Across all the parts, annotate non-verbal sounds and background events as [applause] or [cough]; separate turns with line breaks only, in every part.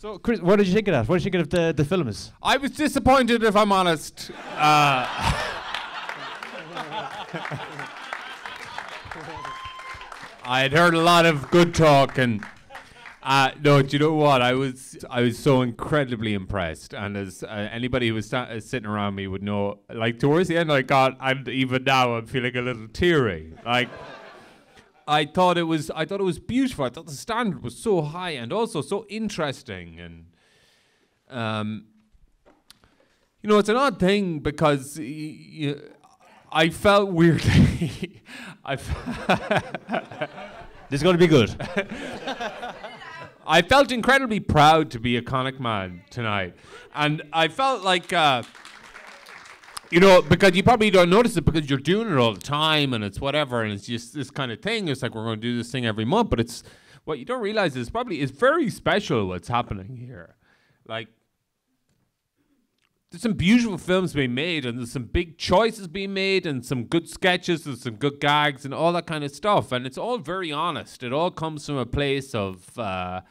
So, Chris, what did you think of that? What did you think of the, the films?
I was disappointed, if I'm honest. Uh, [laughs] I had heard a lot of good talk, and uh, no, do you know what? I was I was so incredibly impressed, and as uh, anybody who was sta- uh, sitting around me would know, like towards the end, I got, and even now, I'm feeling a little teary. Like. I thought it was I thought it was beautiful. I thought the standard was so high and also so interesting and um, you know it's an odd thing because I felt weirdly [laughs] I [laughs]
This is going to be good.
I felt incredibly proud to be a Connacht man tonight and I felt like uh, you know, because you probably don't notice it because you're doing it all the time and it's whatever and it's just this kind of thing. It's like we're going to do this thing every month, but it's what you don't realize is probably it's very special what's happening here. Like there's some beautiful films being made and there's some big choices being made and some good sketches and some good gags and all that kind of stuff and it's all very honest. It all comes from a place of uh,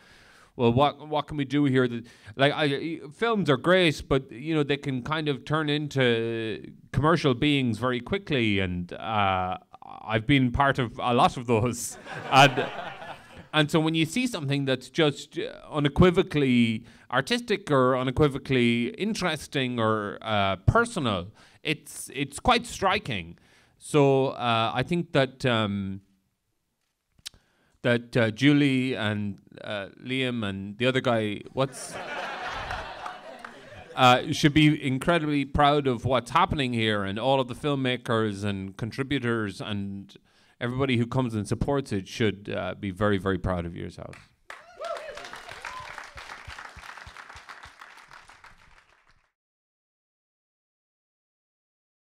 well, what what can we do here? That like I, films are great, but you know they can kind of turn into commercial beings very quickly, and uh, I've been part of a lot of those, [laughs] and and so when you see something that's just unequivocally artistic or unequivocally interesting or uh, personal, it's it's quite striking. So uh, I think that. Um, that uh, Julie and uh, Liam and the other guy, what's uh, should be incredibly proud of what's happening here, and all of the filmmakers and contributors and everybody who comes and supports it should uh, be very, very proud of yourselves.